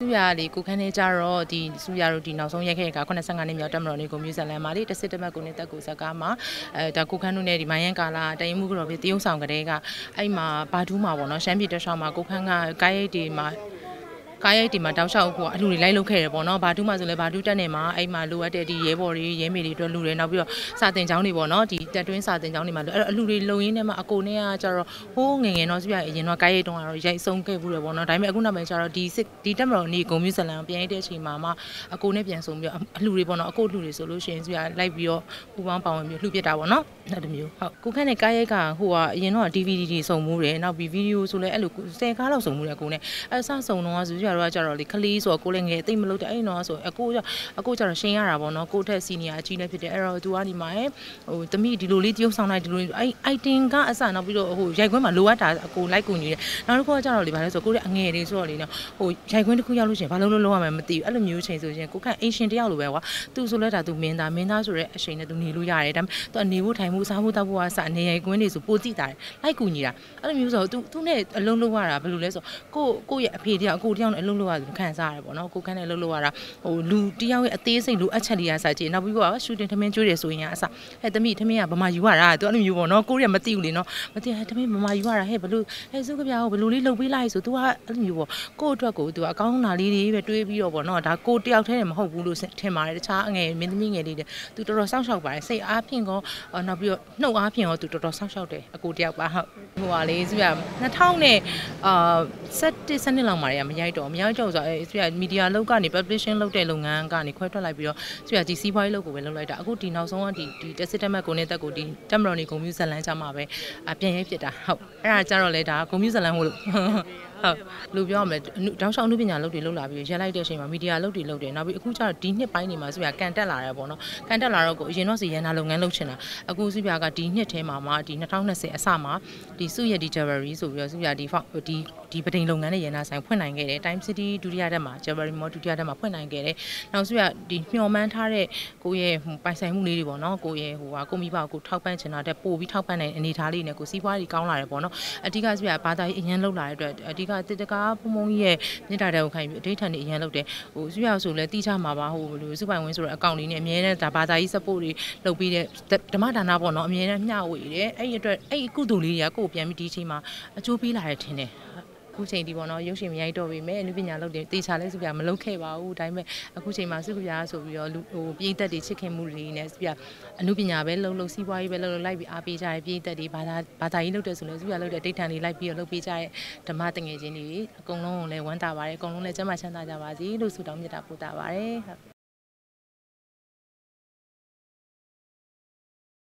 သူရလေကိုခန်းနေကြတော့ဒီစုရတို့ဒီနောက်ဆုံးရက်ခဲ့က85နှစ်မြောက်တက်မတော်နေကိုမျိုးဇက်လန်မှာလေတစ်စစ်တမတ်ကိုနဲ့တက်ကိုဇက်ကားမှာအဲဒါကိုခန်းတို့နဲ့ဒီမိုင်းရန်ကာလာတရင်မှုကတော့ပြတရုံဆောင်ကလေးကအဲ့မှာဘာဒူးမှာပေါ့နော်ရှမ်းပြည်တက်ရှောင်းမှာကိုခန်းကကားရိတ်တွေမှာ ကားရိုက်ဒီမှာတောက်လျှောက်ဟိုအလှူတွေလိုက်လုပ်ခဲ့တယ်ပေါ့နော်ဘာတူးမှဆိုလဲဘာတူးတက်နေမှာအဲ့မှာလိုအပ်တဲ့ဒီရဲဘော်တွေရဲမေတွေအတွက်လှူတယ်နောက်ပြီးတော့စာတင်ကျောင်းတွေပေါ့နော်ဒီတက်တွင်းစာတင်ကျောင်းတွေမှာအဲ့အလှူတွေလုံရင်းနဲ့မှအကိုနဲ့ကကျတော့ဟိုးငငယ်တော့ပြအရင်တော့ကားရိုက်တုံးကတော့ရိုက်ဆုံးခဲ့ဘူးတယ်ပေါ့နော်ဒါပေမဲ့အခုနောက်ပိုင်းကျတော့ဒီစစ်ဒီတက်မတော်နေဂုံမျိုးဇလန်ပြန်ရိုက်တဲ့အချိန်မှာမှအကိုနဲ့ပြန်ဆုံးပြီးတော့အလှူတွေပေါ့နော်အကိုလှူတွေဆိုလို့ရှိရင်ပြလိုက်ပြီးတော့ပူပေါင်းပါဝင်ပြီးလှူပြတာပေါ့နော်အဲ့လိုမျိုးဟုတ်ကိုခန့်နဲ့ကားရိုက်ကဟိုကအရင်တော့ DVD တွေစုံမှုတယ်နောက်ပြီးဗီဒီယိုဆိုလဲအဲ့လို10ကားလောက်စုံမှုတယ်အကိုနဲ့အဲ့စစုံတော့ဆိုပြတော့ကျတော့လေခလေးဆိုတော့ကိုလည်းငယ်တိတ်မလို့တဲ့အဲ့တော့ဆိုအကိုအကိုကျတော့ရှင်းရတာပေါ့နော်ကိုထက်စီနီယာအကြီးလည်းဖြစ်တယ်အဲ့တော့သူကဒီမှာဟိုတမိဒီလိုလေးတရုပ်ဆောင်လိုက်ဒီလိုအဲ့အိုက်တင်ကအစနောက်ပြီးတော့ဟိုရိုက်ခွင်းမှာလိုအပ်တာအကိုလိုက်ကူညီတယ်နောက်တစ်ခုကကျတော့လေဗာလဲဆိုကိုလည်းအငယ်လေးဆိုတော့လေနော်ဟိုရိုက်ခွင်းတစ်ခုရောက်လို့ရှိရင်ဘာလို့လုံးလုံးရမှာမသိဘူးအဲ့လိုမျိုးချိန်ဆိုရင်ကိုခန့်အင်ရှင်တယောက်လိုပဲကွာသူဆိုလဲတာသူမင်းသားမင်းသားဆိုတဲ့အချိန်နဲ့သူနေလို့ရတယ်ဒါပေမဲ့သူအနေဖို့ထိုင်ဖို့စားဖို့တောက်ဖို့ကစအနေရိုက်ခွင်းတွေဆိုပိုတိတာတယ်လိုက်ကူညီတာအဲ့လိုမျိုးဆိုတော့သူသူနဲ့အလုံးလုံးရတာဘယ်လိုလဲဆိုကိုကိုရဲ့အဖေတယောက်အကိုတယောက်နဲ့အလုံးလုံးရတယ်ခံစားရတယ်ပေါ့နော်ကိုခန့်နဲ့အလုံးလုံးရတာဟိုလူတယောက်ရဲ့အသေးစိတ်လူအချက်လေးရစားကြည့်နောက်ပြီးတော့ရှူတင်ထမင်းကျွေးတယ်ဆိုရင်အစဟဲ့တမိထမင်းကဗမာယူရတာသူအဲ့လိုမျိုးပေါ့နော်ကိုရမသိဘူးလေနော်မသိဟဲ့ထမင်းဗမာယူရတာဟဲ့ဘလို့ဟဲ့စုကပြားကိုဘလို့လေးလှုပ်ပေးလိုက်ဆို तू ကအဲ့လိုမျိုးပေါ့ကို့အတွက်ကို तू အကောင်းနာလေးတွေပဲတွေးပြီးတော့ပေါ့နော်ဒါကိုတယောက်တည်းနဲ့မဟုတ်ဘူးလို့ထင်ပါတယ်တခြားအငယ်မင်းသမီးငယ်လေးတွေ तू တော်တော်စောင့်ရှောက်ပါတယ်စိတ်အားဖြင့်ကောနောက်ပြီးတော့နှုတ်အားဖြင့်ကော तू တော်တော်စောင့်ရှောက်တယ်အကိုတယောက်ပါဟုတ်ဟိုပါလေစုရ2000နဲ့အာ7စနစ်လောက်မှာရမရိုက်တော့ မရိုက်တော့ဆိုအဲစုရမီဒီယာလောက်ကနေ publishing လုပ်တဲ့လုပ်ငန်းကနေခွဲထွက်လိုက်ပြီးတော့စုရဒီစီးပွားရေးလုပ်ကိုပဲလုပ်လိုက်တာအခုဒီနောက်ဆုံးကဒီဒီတက်စစ်တက်မတ်ကိုနဲ့တက်ကိုဒီတက်မတော်နေဂုံမျိုးဇလန်းချမှာပဲအပြန်ရဲဖြစ်တာဟုတ်အဲ့ဒါကြတော့လေဒါဂုံမျိုးဇလန်းဟုတ်လို့ ဟုတ်လူပြောရမယ်တောင်းရှောင်းလူပညာလုပ်တွေလုပ်လာပြီးရက်လိုက်တဲ့အချိန်မှာမီဒီယာလုပ်တွေလုပ်တယ်နောက်ပြီးအခုကျတော့ဒီနှစ်ပိုင်းတွေမှာဆိုပြကန်တက်လာတယ်ပေါ့နော်ကန်တက်လာတော့ကိုအရင်တော့စီရန်နာလုပ်ငန်းလုပ်ချင်တာအခုဆိုပြကဒီနှစ်ထဲမှာမှဒီ2020အစမှာဒီစုရဒီ jewelry ဆိုပြီးတော့စုရဒီဒီဒီပဒိန်လုပ်ငန်းနဲ့ရန်နာဆိုင်ဖွင့်နိုင်ခဲ့တယ် Time City ဒုတိယတက်မှာ jewelry mall ဒုတိယတက်မှာဖွင့်နိုင်ခဲ့တယ်နောက်စုရဒီမျှော်မှန်းထားတဲ့ကိုရဲ့ပိုင်ဆိုင်မှုလေးတွေပေါ့နော်ကိုရဲ့ဟိုဟာကိုမိဘကိုထောက်ပံ့ချင်တာတက်ပို့ပြီးထောက်ပံ့တဲ့အနေအထားလေးနဲ့ကိုစီးပွားရေးကောင်းလာတယ်ပေါ့နော်အဓိကဆိုရဘာသာရေးအရင်လောက်လာတဲ့အတွက်အဓိကတစ်တကားဖုံဖုံကြီးရဲ့မြေတားတဲ့ကိုခိုင်းပြီးအဋိဌာန်တွေအရင်လောက်တယ်ဟိုဆိုရဆိုလဲတိကျမှာပါဟိုဘယ်လိုစုပိုင်ဝင်းဆိုတဲ့အကောင့်လေးနဲ့အမြဲတမ်းဒါဘာသာရေး support တွေလုပ်ပြီးတဲ့ဓမ္မဒါနပေါ့နော်အမြဲတမ်းမျှဝေတယ်အဲ့ဒီအတွက်အဲ့ဒီကုသိုလ်လေးတွေကကိုယ်ပြန်ပြီးဒီချိန်မှာအကျိုးပေးလာတယ်ထင်တယ် အခုချိန်ဒီပေါ့နော်ရုပ်ရှင်မရိုက်တော့ပေမဲ့အနုပညာလုပ်တယ်တေချာလဲစုပြမလုပ်ခဲ့ပါဘူးဒါပေမဲ့အခုချိန်မှာစုပြဆိုပြီးတော့လူဟိုပြည်သက်တွေချစ်ခင်မှုတွေနဲ့စုပြအနုပညာပဲလုပ်လို့စီးပွားရေးပဲလုပ်လို့လိုက်ပြီးအားပေးကြတယ်ပြည်သက်တွေဘာသာဘာသာရေးလုပ်တယ်ဆိုလဲစုပြလုပ်တဲ့ဒိဋ္ဌာန်တွေလိုက်ပြီးတော့လုပ်ပေးကြတဲ့ဓမ္မတငယ်ချင်းတွေအကုန်လုံးကိုလည်းဝမ်းသာပါတယ်အကုန်လုံးလည်းကျမ်းမာချမ်းသာကြပါစေလို့ဆုတောင်းမြတ်တာပို့တာပါတယ်ဟုတ်